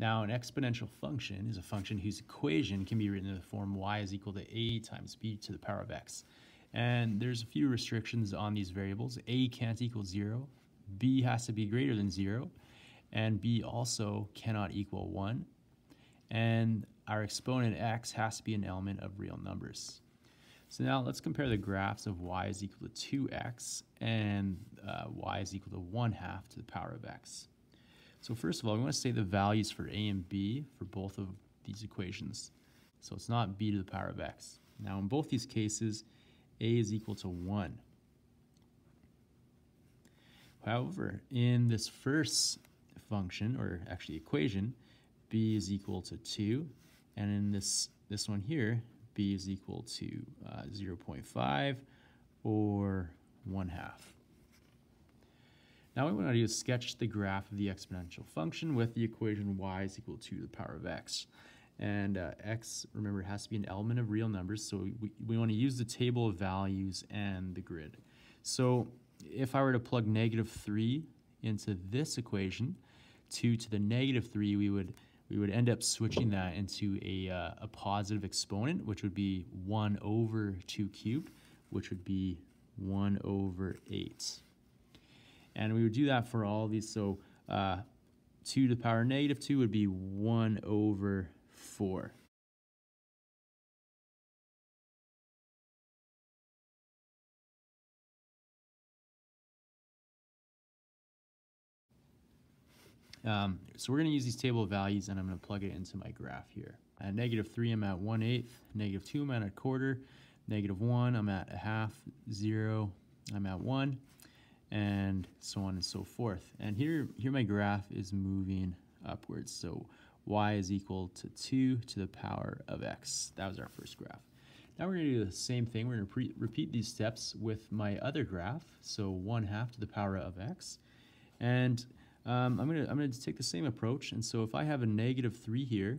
Now, an exponential function is a function whose equation can be written in the form y is equal to a times b to the power of x. And there's a few restrictions on these variables. a can't equal 0, b has to be greater than 0, and b also cannot equal 1. And our exponent x has to be an element of real numbers. So now let's compare the graphs of y is equal to 2x and uh, y is equal to 1 half to the power of x. So first of all, we want to say the values for a and b for both of these equations. So it's not b to the power of x. Now in both these cases, a is equal to 1. However, in this first function, or actually equation, b is equal to 2. And in this, this one here, b is equal to uh, 0.5 or 1 half. Now we want to do is sketch the graph of the exponential function with the equation y is equal to the power of x. And uh, x, remember, has to be an element of real numbers, so we, we want to use the table of values and the grid. So if I were to plug negative 3 into this equation, 2 to the negative 3, we would we would end up switching that into a, uh, a positive exponent, which would be 1 over 2 cubed, which would be 1 over 8. And we would do that for all these. So uh, 2 to the power negative 2 would be 1 over 4. Um, so we're going to use these table of values and I'm going to plug it into my graph here. At negative 3, I'm at 1 eighth. Negative 2, I'm at a quarter. Negative 1, I'm at a half. 0, I'm at 1 and so on and so forth. And here, here my graph is moving upwards. So y is equal to 2 to the power of x. That was our first graph. Now we're going to do the same thing. We're going to repeat these steps with my other graph. So 1 half to the power of x. And um, I'm going to I'm going to take the same approach. And so if I have a negative 3 here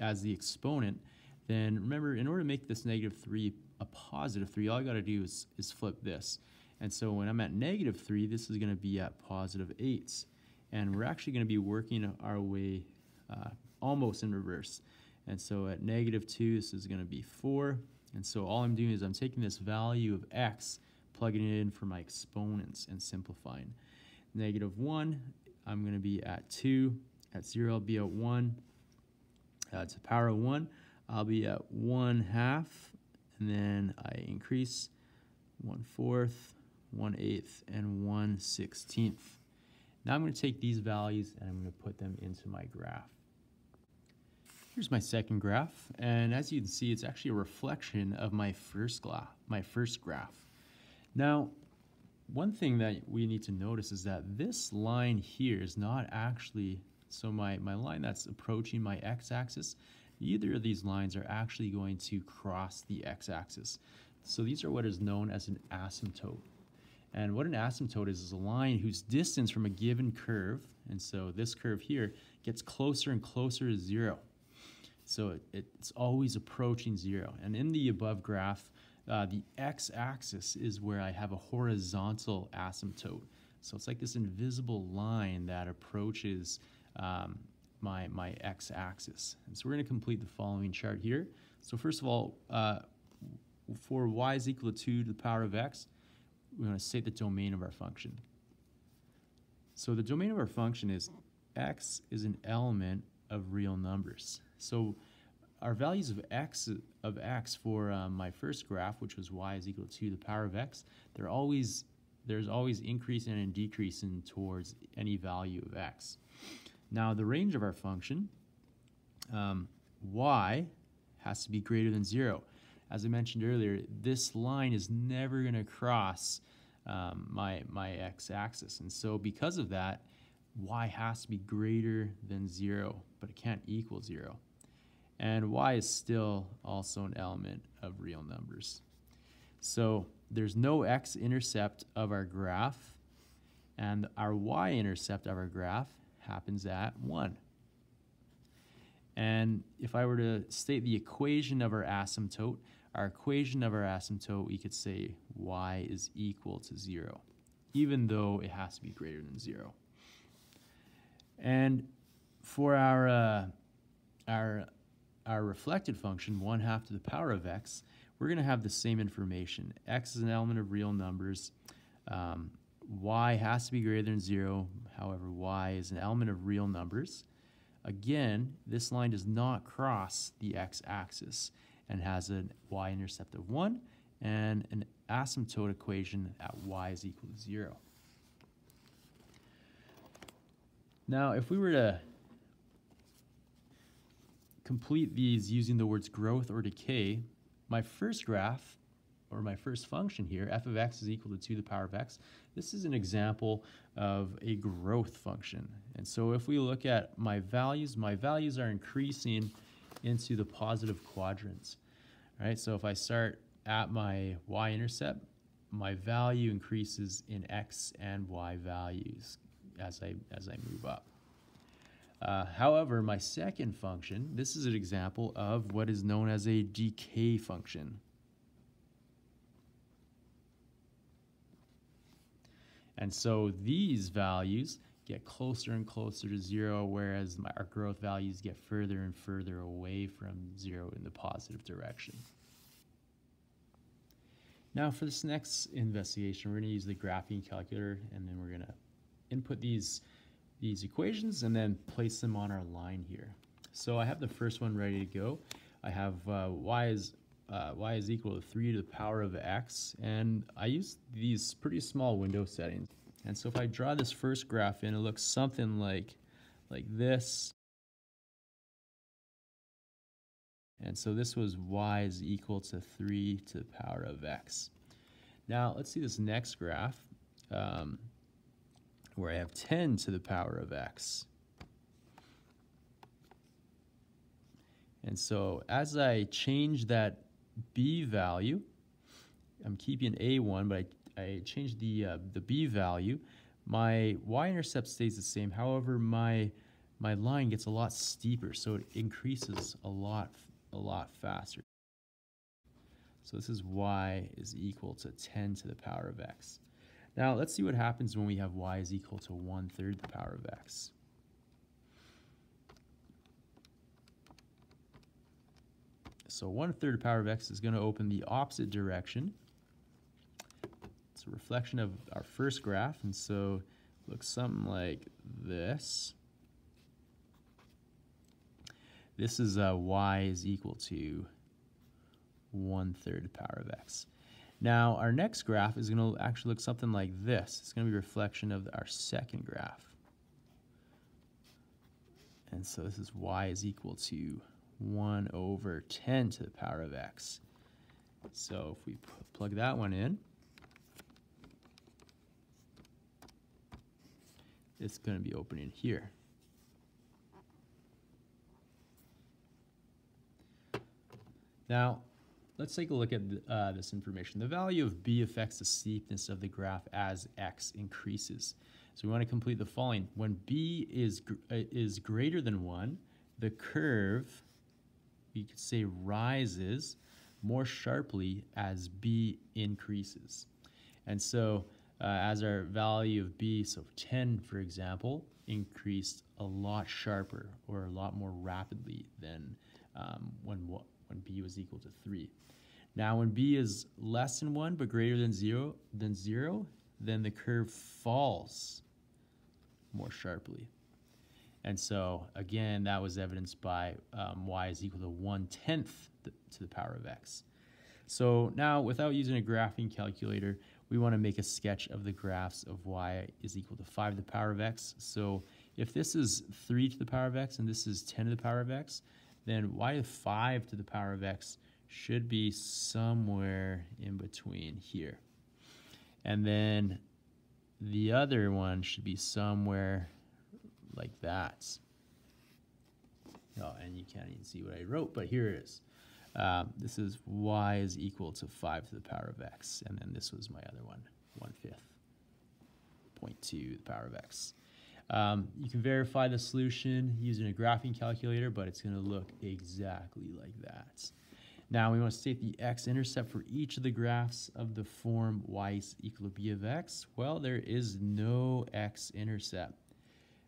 as the exponent, then remember, in order to make this negative 3 a positive 3, all I got to do is, is flip this. And so when I'm at negative 3, this is going to be at positive eights, And we're actually going to be working our way uh, almost in reverse. And so at negative 2, this is going to be 4. And so all I'm doing is I'm taking this value of x, plugging it in for my exponents and simplifying. Negative 1, I'm going to be at 2. At 0, I'll be at 1. Uh, to power of 1, I'll be at 1 half. And then I increase 1 fourth, 1 eighth, and 1 sixteenth. Now I'm going to take these values and I'm going to put them into my graph. Here's my second graph, and as you can see, it's actually a reflection of my first, my first graph. Now, one thing that we need to notice is that this line here is not actually, so my, my line that's approaching my x-axis, either of these lines are actually going to cross the x-axis. So these are what is known as an asymptote. And what an asymptote is, is a line whose distance from a given curve, and so this curve here, gets closer and closer to zero. So it, it's always approaching zero. And in the above graph, uh, the x-axis is where I have a horizontal asymptote. So it's like this invisible line that approaches um, my, my x-axis. And so we're going to complete the following chart here. So first of all, uh, for y is equal to 2 to the power of x, we want to state the domain of our function. So the domain of our function is x is an element of real numbers. So our values of x of x for um, my first graph, which was y is equal to the power of x, they're always there's always increasing and decreasing towards any value of x. Now the range of our function, um, y has to be greater than zero as I mentioned earlier, this line is never going to cross um, my, my x-axis. And so because of that, y has to be greater than 0, but it can't equal 0. And y is still also an element of real numbers. So there's no x-intercept of our graph, and our y-intercept of our graph happens at 1. And if I were to state the equation of our asymptote, our equation of our asymptote, we could say y is equal to 0, even though it has to be greater than 0. And for our, uh, our, our reflected function, 1 half to the power of x, we're going to have the same information. x is an element of real numbers. Um, y has to be greater than 0. However, y is an element of real numbers. Again, this line does not cross the x-axis and has a y-intercept of 1 and an asymptote equation at y is equal to 0. Now, if we were to complete these using the words growth or decay, my first graph, or my first function here, f of x is equal to 2 to the power of x, this is an example of a growth function. And so if we look at my values, my values are increasing into the positive quadrants. Right? So if I start at my y-intercept, my value increases in x and y values as I, as I move up. Uh, however, my second function, this is an example of what is known as a decay function. And so these values get closer and closer to zero, whereas my, our growth values get further and further away from zero in the positive direction. Now for this next investigation, we're going to use the graphing calculator, and then we're going to input these these equations and then place them on our line here. So I have the first one ready to go. I have uh, y is uh, y is equal to 3 to the power of x, and I use these pretty small window settings. And so if I draw this first graph in, it looks something like, like this. And so this was y is equal to 3 to the power of x. Now let's see this next graph. Um, where I have 10 to the power of x. And so as I change that b value, I'm keeping a1, but I, I change the, uh, the b value, my y-intercept stays the same. However, my, my line gets a lot steeper, so it increases a lot, a lot faster. So this is y is equal to 10 to the power of x. Now let's see what happens when we have y is equal to 1 third the power of x. So 1 third the power of x is going to open the opposite direction. It's a reflection of our first graph, and so it looks something like this. This is uh, y is equal to 1 third power of x. Now our next graph is going to actually look something like this. It's going to be a reflection of our second graph. And so this is y is equal to 1 over 10 to the power of x. So if we plug that one in, it's going to be opening here. Now, Let's take a look at uh, this information. The value of b affects the steepness of the graph as x increases. So we want to complete the following. When b is, gr uh, is greater than 1, the curve, we could say, rises more sharply as b increases. And so uh, as our value of b, so 10, for example, increased a lot sharper or a lot more rapidly than um, when, when b was equal to 3. Now when b is less than 1 but greater than 0, than 0 then the curve falls more sharply. And so again, that was evidenced by um, y is equal to 1 tenth to the power of x. So now without using a graphing calculator, we want to make a sketch of the graphs of y is equal to 5 to the power of x. So if this is 3 to the power of x and this is 10 to the power of x, then y is 5 to the power of x should be somewhere in between here. And then the other one should be somewhere like that. Oh, and you can't even see what I wrote, but here it is. Um, this is y is equal to 5 to the power of x. And then this was my other one, 1 fifth, 0.2 the power of x. Um, you can verify the solution using a graphing calculator, but it's going to look exactly like that. Now we want to state the x-intercept for each of the graphs of the form y is equal to b of x. Well, there is no x-intercept.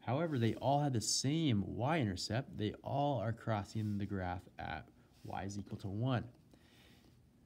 However, they all had the same y-intercept. They all are crossing the graph at y is equal to 1.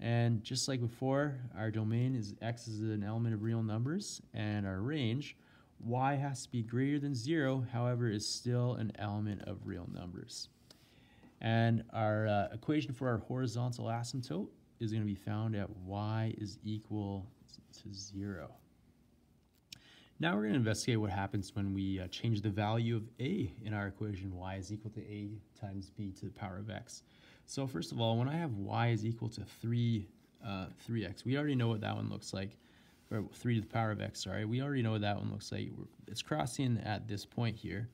And just like before, our domain is x is an element of real numbers, and our range, y has to be greater than 0, however, is still an element of real numbers. And our uh, equation for our horizontal asymptote is going to be found at y is equal to 0. Now we're going to investigate what happens when we uh, change the value of a in our equation y is equal to a times b to the power of x. So first of all, when I have y is equal to 3, uh, 3x, we already know what that one looks like, or 3 to the power of x, sorry. We already know what that one looks like. It's crossing at this point here,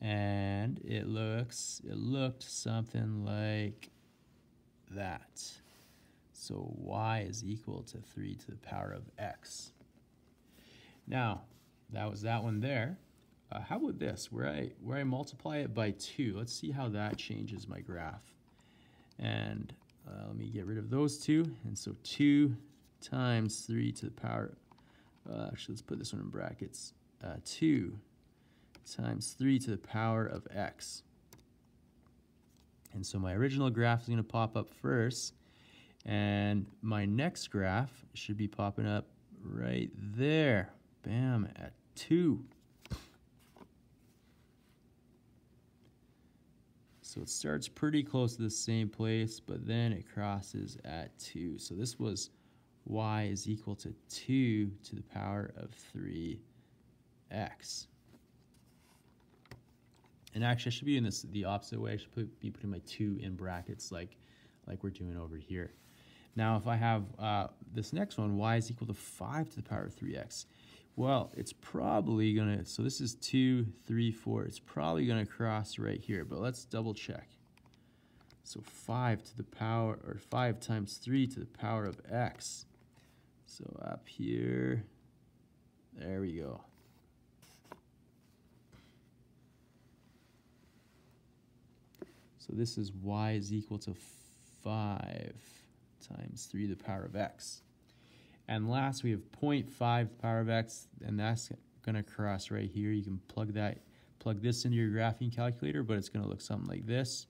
and it looks, it looked something like that. So y is equal to 3 to the power of x. Now, that was that one there. Uh, how about this, where I, where I multiply it by 2? Let's see how that changes my graph. And uh, let me get rid of those two. And so 2 times 3 to the power, uh, actually let's put this one in brackets, uh, 2 times 3 to the power of x. And so my original graph is going to pop up first. And my next graph should be popping up right there. Bam, at 2. So it starts pretty close to the same place, but then it crosses at 2. So this was y is equal to 2 to the power of 3x. And actually, I should be doing this the opposite way. I should put, be putting my 2 in brackets like, like we're doing over here. Now, if I have uh, this next one, y is equal to 5 to the power of 3x. Well, it's probably going to, so this is 2, 3, 4. It's probably going to cross right here, but let's double check. So 5 to the power, or 5 times 3 to the power of x. So up here, there we go. So this is y is equal to 5 times 3 to the power of x. And last, we have 0.5 power of x, and that's going to cross right here. You can plug that, plug this into your graphing calculator, but it's going to look something like this.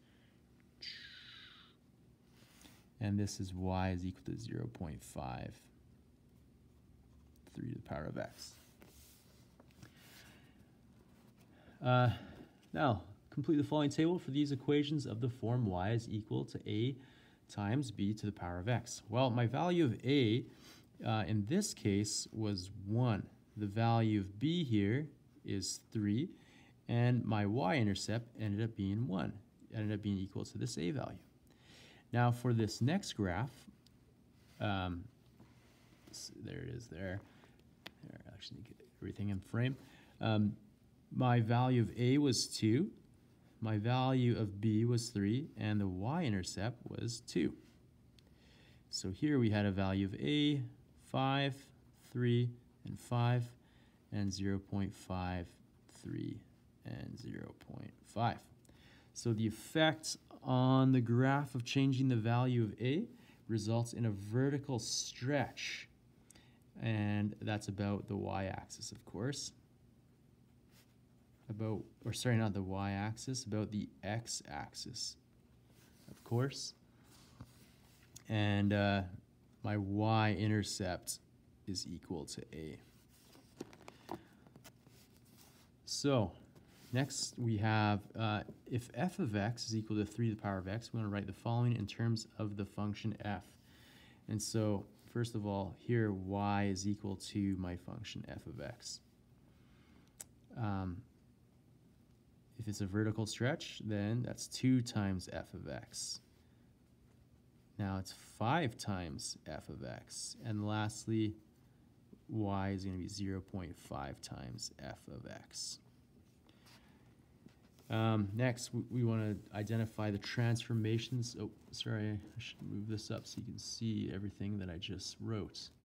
And this is y is equal to 0 0.5, 3 to the power of x. Uh, now, complete the following table for these equations of the form y is equal to a times b to the power of x. Well, my value of a uh, in this case was 1. The value of b here is 3, and my y-intercept ended up being 1. It ended up being equal to this a value. Now for this next graph, um, there it is there. there actually get everything in frame. Um, my value of a was 2, my value of b was 3, and the y-intercept was 2. So here we had a value of a 5, 3, and 5, and 0 0.5, 3, and 0 0.5. So the effect on the graph of changing the value of A results in a vertical stretch. And that's about the y-axis, of course. About, or sorry, not the y-axis, about the x-axis, of course. And uh, my y-intercept is equal to a. So next we have uh, if f of x is equal to 3 to the power of x, we're going to write the following in terms of the function f. And so first of all, here y is equal to my function f of x. Um, if it's a vertical stretch, then that's 2 times f of x. Now it's 5 times f of x. And lastly, y is going to be 0 0.5 times f of x. Um, next, we, we want to identify the transformations. Oh, sorry, I should move this up so you can see everything that I just wrote.